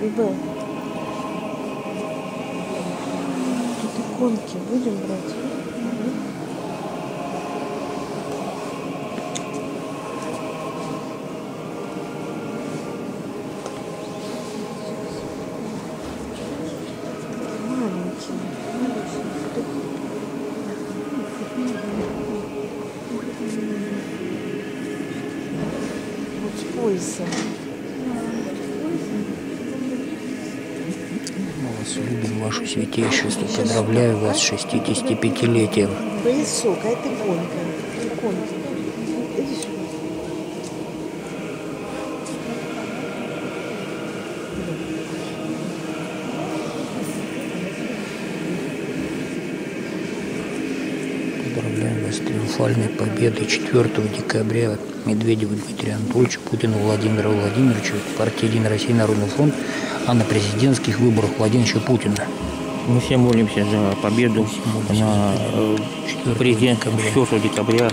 Люба. Тут иконки будем брать? Вот с поясом. Мы вас любим, ваше святейшество. Поздравляю вас с 65-летием. Поясок, а это иконка. Триумфальной победой 4 декабря Медведева Дмитрия Анатольевича, Путина Владимира Владимировича, партии «Единая Россия. Народный фронт», а на президентских выборах Владимировича Путина. Мы все молимся за победу на за э, 4 президента декабря. 4 декабря